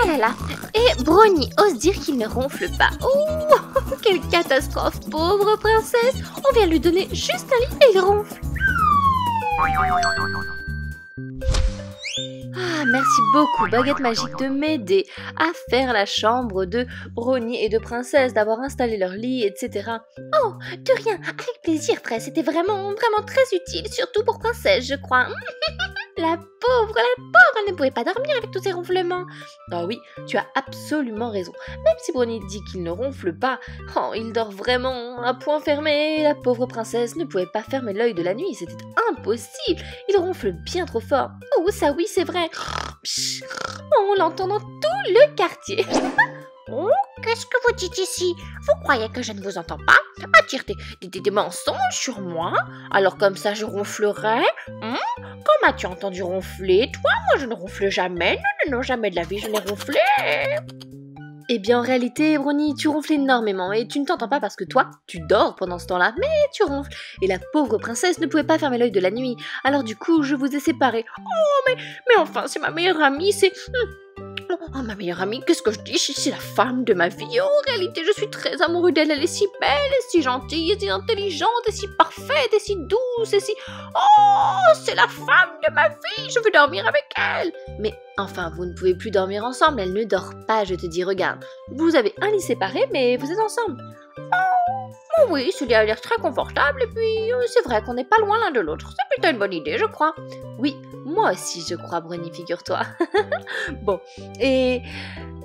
Ah là là. Et Brony ose dire qu'il ne ronfle pas. Oh, quelle catastrophe, pauvre princesse. On vient lui donner juste un lit et il ronfle. Ah, merci beaucoup, baguette magique, de m'aider à faire la chambre de Brony et de Princesse, d'avoir installé leur lit, etc. Oh, de rien, avec plaisir, frère, c'était vraiment, vraiment très utile, surtout pour Princesse, je crois. la pauvre, la pauvre, elle ne pouvait pas dormir avec tous ces ronflements. Ah oui, tu as absolument raison. Même si Brony dit qu'il ne ronfle pas, oh, il dort vraiment à point fermé. La pauvre princesse ne pouvait pas fermer l'œil de la nuit, c'était impossible. Il ronfle bien trop fort. Oh, ça oui, c'est vrai. On l'entend dans tout le quartier. Qu'est-ce que vous dites ici? Vous croyez que je ne vous entends pas? Attire des, des, mensonges sur moi? Alors comme ça je ronflerai? Hein? Comment as-tu entendu ronfler? Toi, moi je ne ronfle jamais. Non, non, non, jamais de la vie je n'ai ronflé. Eh bien, en réalité, Brony, tu ronfles énormément et tu ne t'entends pas parce que toi, tu dors pendant ce temps-là, mais tu ronfles. Et la pauvre princesse ne pouvait pas fermer l'œil de la nuit. Alors du coup, je vous ai séparés. Oh, mais, mais enfin, c'est ma meilleure amie, c'est... Oh, ma meilleure amie, qu'est-ce que je dis? C'est la femme de ma vie. En réalité, je suis très amoureux d'elle. Elle est si belle, et si gentille, et si intelligente, et si parfaite, et si douce, et si... Oh, c'est la femme de ma vie. Je veux dormir avec elle. Mais enfin, vous ne pouvez plus dormir ensemble. Elle ne dort pas, je te dis. Regarde, vous avez un lit séparé, mais vous êtes ensemble. Oh, oui, celui-là a l'air très confortable. Et puis, euh, c'est vrai qu'on n'est pas loin l'un de l'autre. C'est plutôt une bonne idée, je crois. Oui, moi aussi, je crois, Bruni, figure-toi. bon, et,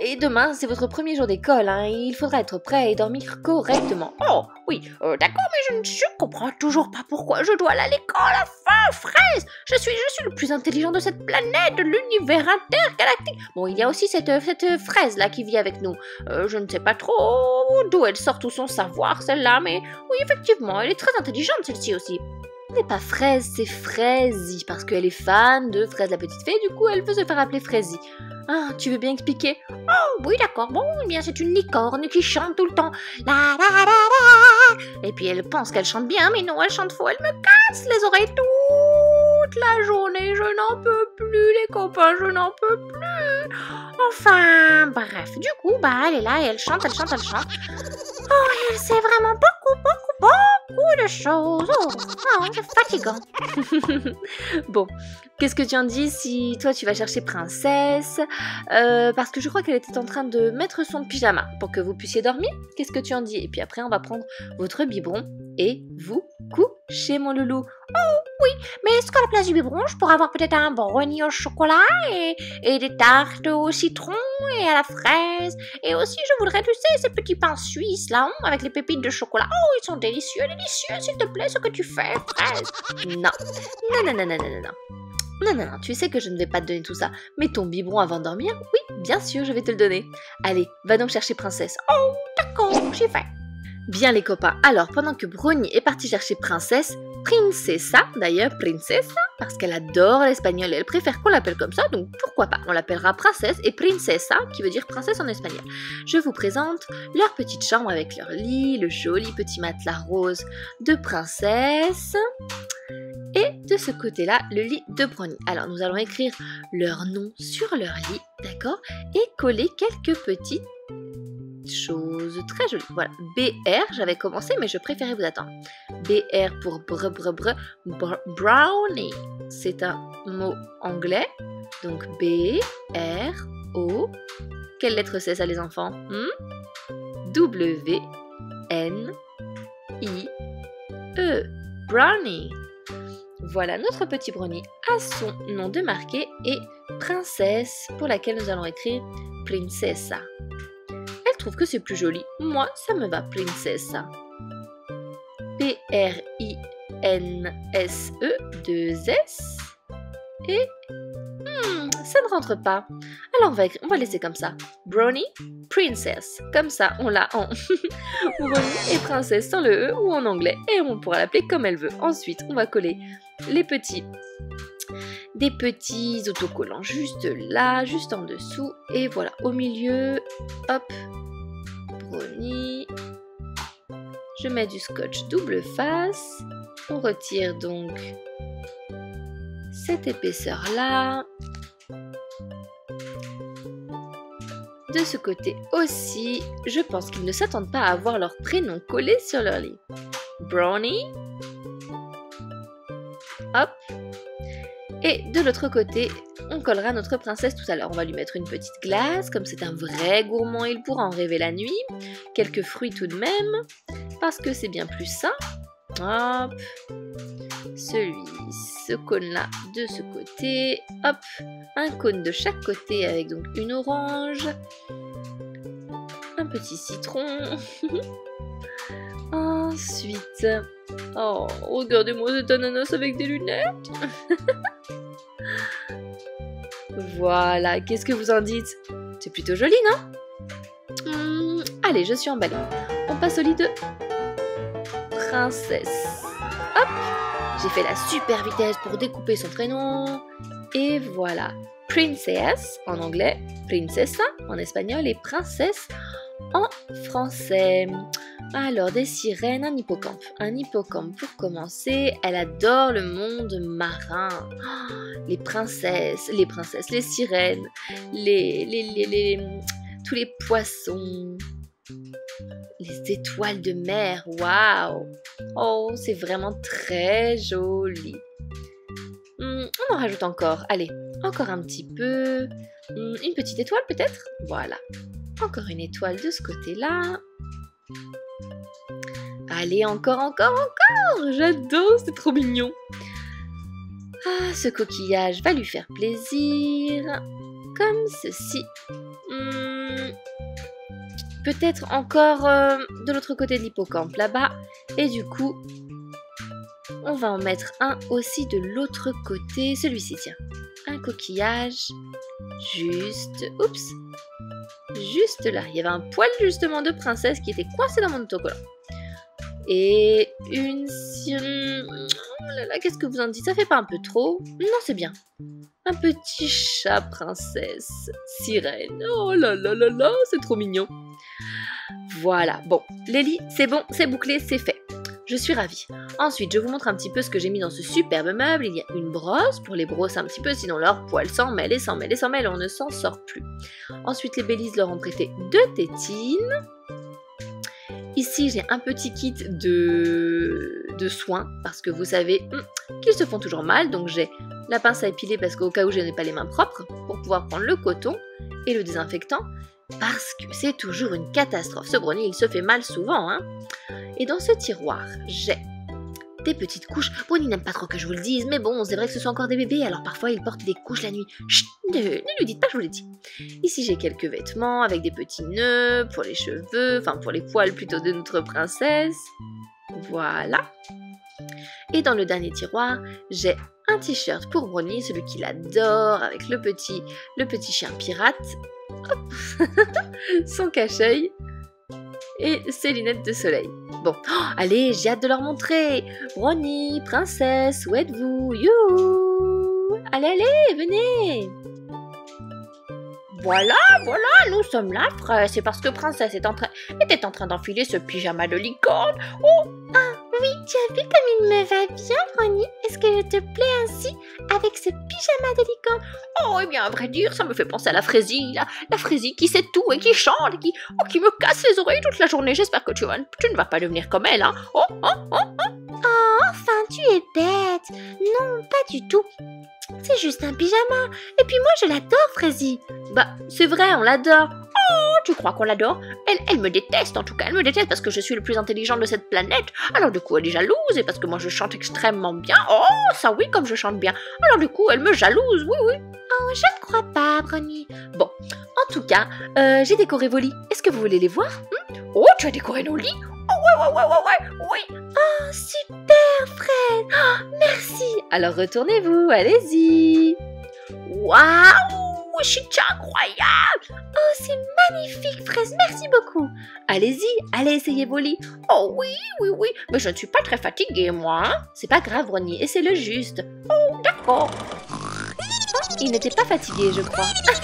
et demain, c'est votre premier jour d'école, hein, il faudra être prêt et dormir correctement. Oh, oui, euh, d'accord, mais je ne comprends toujours pas pourquoi je dois aller à l'école à fin, fraise. Je suis, je suis le plus intelligent de cette planète, de l'univers intergalactique. Bon, il y a aussi cette, cette fraise-là qui vit avec nous. Euh, je ne sais pas trop d'où elle sort tout son savoir, celle-là, mais oui, effectivement, elle est très intelligente, celle-ci aussi n'est pas Fraise, c'est Fraisie, parce qu'elle est fan de Fraise la petite fée, du coup elle veut se faire appeler Fraisie. Ah, tu veux bien expliquer? Oh oui, d'accord. Bon, eh bien c'est une licorne qui chante tout le temps. La. Et puis elle pense qu'elle chante bien, mais non, elle chante faux. Elle me casse les oreilles toute la journée. Je n'en peux plus, les copains, je n'en peux plus. Enfin, bref. Du coup, bah elle est là et elle chante, elle chante, elle chante. Oh, elle sait vraiment beaucoup, choses. Oh, oh c'est fatigant. bon, qu'est-ce que tu en dis si toi tu vas chercher Princesse euh, Parce que je crois qu'elle était en train de mettre son pyjama pour que vous puissiez dormir. Qu'est-ce que tu en dis? Et puis après, on va prendre votre biberon et vous coucher, mon loulou. Oh oui, mais est-ce qu'à la place du biberon, je pourrais avoir peut-être un brownie au chocolat et, et, des tartes au citron et à la fraise? Et aussi, je voudrais, tu sais, ces petits pains suisses là, avec les pépites de chocolat. Oh, ils sont délicieux, délicieux, s'il te plaît, ce que tu fais, fraise. Non, non, non, non, non, non, non. Non, non, non, tu sais que je ne vais pas te donner tout ça. Mais ton biberon avant de dormir, oui, bien sûr, je vais te le donner. Allez, va donc chercher Princesse. Oh, d'accord, j'y vais. Bien les copains, alors pendant que Bruni est parti chercher Princesse, Princesa d'ailleurs, Princesa, parce qu'elle adore l'espagnol et elle préfère qu'on l'appelle comme ça, donc pourquoi pas, on l'appellera Princesse et Princesa, qui veut dire princesse en espagnol. Je vous présente leur petite chambre avec leur lit, le joli petit matelas rose de Princesse. Et de ce côté-là, le lit de Brony. Alors nous allons écrire leur nom sur leur lit, d'accord Et coller quelques petites choses très jolies. Voilà, BR, j'avais commencé, mais je préférais vous attendre. BR pour br br br, brownie. C'est un mot anglais. Donc B, R, O. Quelle lettre c'est ça, les enfants? Hmm? W, N, I, E. Brownie. Voilà, notre petit brownie a son nom de marqué et princesse pour laquelle nous allons écrire princesa. Trouve que c'est plus joli. Moi, ça me va, princesa. P-R-I-N-S-E, 2 S. Et hmm, ça ne rentre pas. Alors on va, on va laisser comme ça. Brownie, princess. Comme ça, on l'a en brownie et princesse sans le E ou en anglais. Et on pourra l'appeler comme elle veut. Ensuite, on va coller les petits des petits autocollants juste là, juste en dessous. Et voilà, au milieu, hop, brownie. Je mets du scotch double face. On retire donc cette épaisseur là. de ce côté aussi, je pense qu'ils ne s'attendent pas à avoir leur prénom collé sur leur lit. Brownie. Hop. Et de l'autre côté, on collera notre princesse tout à l'heure. On va lui mettre une petite glace, comme c'est un vrai gourmand, il pourra en rêver la nuit. Quelques fruits tout de même, parce que c'est bien plus sain. Hop. Celui, ce cône-là de ce côté. Hop. Un cône de chaque côté avec donc une orange. Un petit citron. Ensuite, oh, regardez-moi cet ananas avec des lunettes. voilà, qu'est-ce que vous en dites? C'est plutôt joli, non? Hmm, Allez, je suis emballée. On passe au lit de princesse. Hop J'ai fait la super vitesse pour découper son prénom. Et voilà. Princess en anglais, princesa en espagnol et princesse en français. Alors, des sirènes, un hippocampe. Un hippocampe pour commencer. Elle adore le monde marin. les princesses, les princesses, les sirènes, les, les, les, tous les poissons, les étoiles de mer. Waouh! Oh, c'est vraiment très joli. Hmm, on en rajoute encore. Allez, encore un petit peu. Hmm, une petite étoile peut-être? Voilà. Encore une étoile de ce côté-là. Allez, encore, encore, encore J'adore, c'est trop mignon. Ah, ce coquillage va lui faire plaisir. Comme ceci. Hmm. Peut-être encore euh, de l'autre côté de l'hippocampe, là-bas. Et du coup, on va en mettre un aussi de l'autre côté. Celui-ci, tiens. Un coquillage. Juste... Oups Juste là. Il y avait un poil justement de princesse qui était coincé dans mon autocollant. Et une... Oh là là, qu'est-ce que vous en dites? Ça fait pas un peu trop? Non, c'est bien. Un petit chat princesse, sirène. Oh là là là là, c'est trop mignon. Voilà, bon, Lélie, c'est bon, c'est bouclé, c'est fait. Je suis ravie. Ensuite, je vous montre un petit peu ce que j'ai mis dans ce superbe meuble. Il y a une brosse pour les brosser un petit peu, sinon leurs poils s'en mêlent et s'en mêlent et s'en mêlent, on ne s'en sort plus. Ensuite, les Bélises leur ont prêté deux tétines. Ici, j'ai un petit kit de, de soins parce que vous savez hmm, qu'ils se font toujours mal. Donc, j'ai la pince à épiler parce qu'au cas où je n'ai pas les mains propres pour pouvoir prendre le coton et le désinfectant parce que c'est toujours une catastrophe. Ce brownie, il se fait mal souvent. Hein et dans ce tiroir, j'ai des petites couches. Brownie n'aime pas trop que je vous le dise, mais bon, c'est vrai que ce sont encore des bébés, alors parfois ils portent des couches la nuit. Chut, ne, lui dites pas, je vous l'ai dit. Ici, j'ai quelques vêtements avec des petits nœuds pour les cheveux, enfin pour les poils plutôt de notre princesse. Voilà. Et dans le dernier tiroir, j'ai un t-shirt pour Brownie, celui qu'il adore, avec le petit, le petit chien pirate. Son cache-œil et ses lunettes de soleil. Bon, oh, allez, j'ai hâte de leur montrer. Brownie, princesse, où êtes-vous? You Allez, allez, venez voilà, voilà, nous sommes là, frère. C'est parce que Princesse était en train d'enfiler ce pyjama de licorne. Oh Ah oui, tu as vu comme il me va bien, Ronnie? Est-ce que je te plais ainsi avec ce pyjama de licorne? Oh, eh bien, à vrai dire, ça me fait penser à la frésie, la, la frésie qui sait tout et qui chante et qui, oh, qui me casse les oreilles toute la journée. J'espère que tu, tu ne vas pas devenir comme elle, hein Oh, oh, oh, oh Oh, enfin, tu es bête Non, pas du tout c'est juste un pyjama. Et puis moi, je l'adore, Frézy. Bah, c'est vrai, on l'adore. Tu crois qu'on l'adore? Elle, elle me déteste, en tout cas. Elle me déteste parce que je suis le plus intelligent de cette planète. Alors du coup, elle est jalouse. Et parce que moi, je chante extrêmement bien. Oh, ça oui, comme je chante bien. Alors du coup, elle me jalouse, oui, oui. Oh, je ne crois pas, Brony. Bon, en tout cas, euh, j'ai décoré vos lits. Est-ce que vous voulez les voir? Hmm? Oh, tu as décoré nos lits? Oh, ouais, ouais, ouais, ouais, ouais, oui. Oh, super, Fred. Oh, merci. Alors retournez-vous, allez-y. Waouh, c'est incroyable. Oh, c'est magnifique, Fraise, merci beaucoup. Allez-y, allez essayer vos lits. Oh oui, oui, oui, mais je ne suis pas très fatiguée, moi. Hein. C'est pas grave, Ronnie, et c'est le juste. Oh, d'accord. Il n'était pas fatigué, je crois.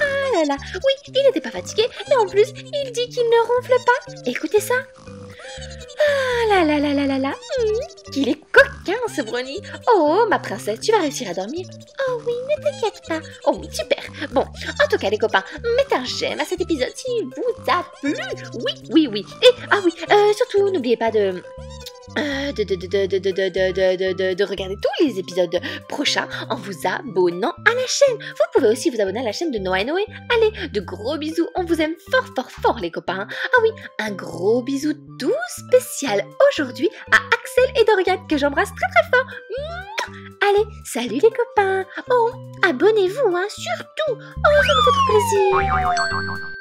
ah là là, oui, il n'était pas fatigué, et en plus, il dit qu'il ne ronfle pas. Écoutez ça. Ah là là là là là là, qu'il est coquin ce brownie. Oh, ma princesse, tu vas réussir à dormir Oh oui, ne t'inquiète pas. Oh oui, super. Bon, en tout cas, les copains, mettez un j'aime à cet épisode s'il vous a plu. Oui, oui, oui. Et, ah oui, euh, surtout, n'oubliez pas de de, de, de, de, regarder tous les épisodes prochains en vous abonnant à la chaîne. Vous pouvez aussi vous abonner à la chaîne de Noé Noé. Allez, de gros bisous. On vous aime fort, fort, fort, les copains. Ah oui, un gros bisou tout spécial aujourd'hui à Axel et Dorian que j'embrasse très, très fort. Allez, salut les copains. Oh, abonnez-vous, hein, surtout. Oh, ça nous fait trop plaisir.